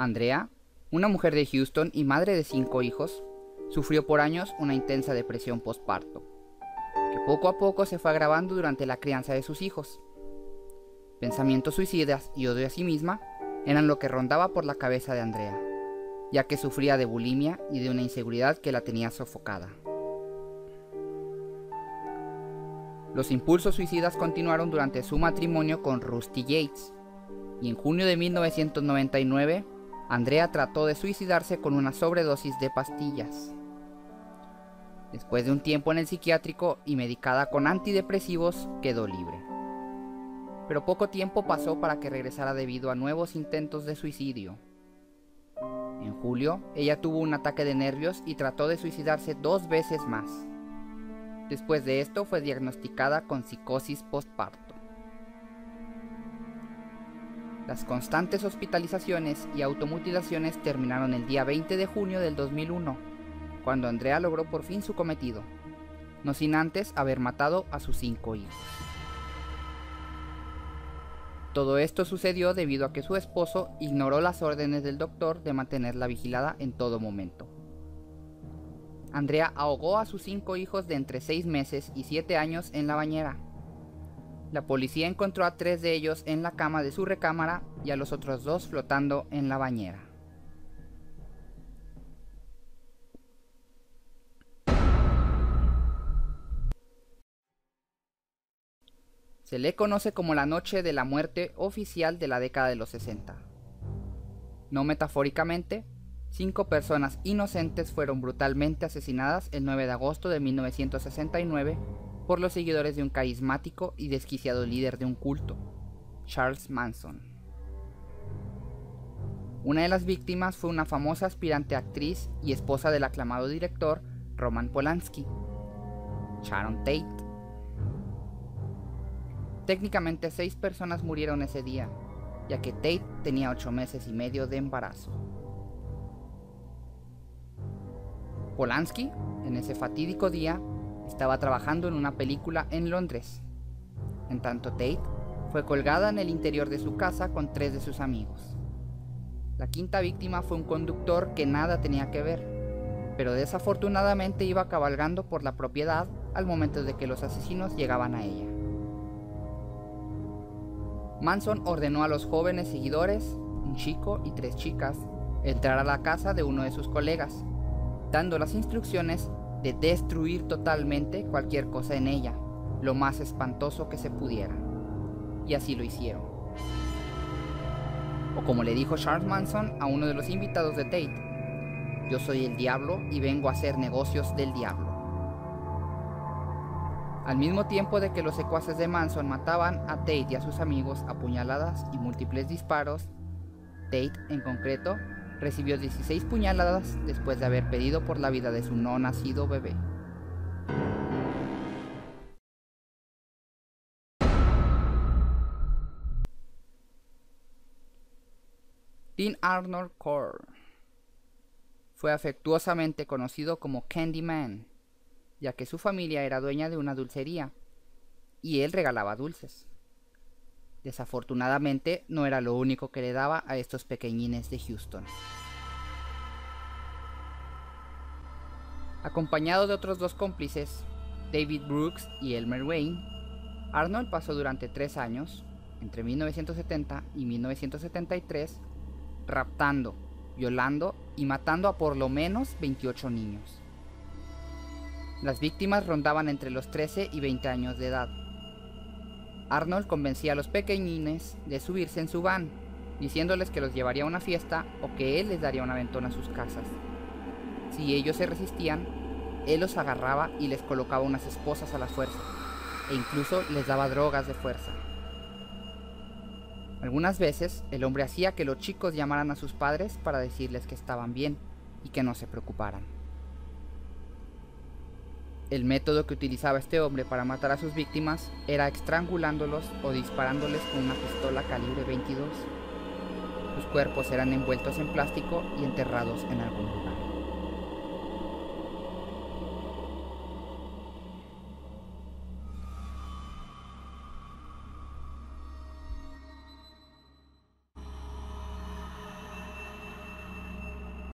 Andrea, una mujer de Houston y madre de cinco hijos, sufrió por años una intensa depresión postparto, que poco a poco se fue agravando durante la crianza de sus hijos. Pensamientos suicidas y odio a sí misma eran lo que rondaba por la cabeza de Andrea, ya que sufría de bulimia y de una inseguridad que la tenía sofocada. Los impulsos suicidas continuaron durante su matrimonio con Rusty Yates, y en junio de 1999, Andrea trató de suicidarse con una sobredosis de pastillas. Después de un tiempo en el psiquiátrico y medicada con antidepresivos, quedó libre. Pero poco tiempo pasó para que regresara debido a nuevos intentos de suicidio. En julio, ella tuvo un ataque de nervios y trató de suicidarse dos veces más. Después de esto fue diagnosticada con psicosis postparto. Las constantes hospitalizaciones y automutilaciones terminaron el día 20 de junio del 2001, cuando Andrea logró por fin su cometido, no sin antes haber matado a sus cinco hijos. Todo esto sucedió debido a que su esposo ignoró las órdenes del doctor de mantenerla vigilada en todo momento. Andrea ahogó a sus cinco hijos de entre seis meses y siete años en la bañera. La policía encontró a tres de ellos en la cama de su recámara y a los otros dos flotando en la bañera. Se le conoce como la noche de la muerte oficial de la década de los 60. No metafóricamente, cinco personas inocentes fueron brutalmente asesinadas el 9 de agosto de 1969 por los seguidores de un carismático y desquiciado líder de un culto, Charles Manson. Una de las víctimas fue una famosa aspirante actriz y esposa del aclamado director Roman Polanski, Sharon Tate. Técnicamente seis personas murieron ese día, ya que Tate tenía ocho meses y medio de embarazo. Polanski, en ese fatídico día, estaba trabajando en una película en Londres. En tanto Tate fue colgada en el interior de su casa con tres de sus amigos. La quinta víctima fue un conductor que nada tenía que ver, pero desafortunadamente iba cabalgando por la propiedad al momento de que los asesinos llegaban a ella. Manson ordenó a los jóvenes seguidores, un chico y tres chicas, entrar a la casa de uno de sus colegas, dando las instrucciones de destruir totalmente cualquier cosa en ella, lo más espantoso que se pudiera. Y así lo hicieron. O como le dijo Charles Manson a uno de los invitados de Tate, yo soy el diablo y vengo a hacer negocios del diablo. Al mismo tiempo de que los secuaces de Manson mataban a Tate y a sus amigos a puñaladas y múltiples disparos, Tate, en concreto, recibió 16 puñaladas después de haber pedido por la vida de su no nacido bebé. Dean Arnold Core fue afectuosamente conocido como Candyman ya que su familia era dueña de una dulcería y él regalaba dulces. Desafortunadamente no era lo único que le daba a estos pequeñines de Houston. Acompañado de otros dos cómplices, David Brooks y Elmer Wayne, Arnold pasó durante tres años, entre 1970 y 1973, raptando, violando y matando a por lo menos 28 niños. Las víctimas rondaban entre los 13 y 20 años de edad. Arnold convencía a los pequeñines de subirse en su van, diciéndoles que los llevaría a una fiesta o que él les daría un aventón a sus casas. Si ellos se resistían, él los agarraba y les colocaba unas esposas a la fuerza, e incluso les daba drogas de fuerza. Algunas veces el hombre hacía que los chicos llamaran a sus padres para decirles que estaban bien y que no se preocuparan. El método que utilizaba este hombre para matar a sus víctimas era estrangulándolos o disparándoles con una pistola calibre 22. Sus cuerpos eran envueltos en plástico y enterrados en algún lugar.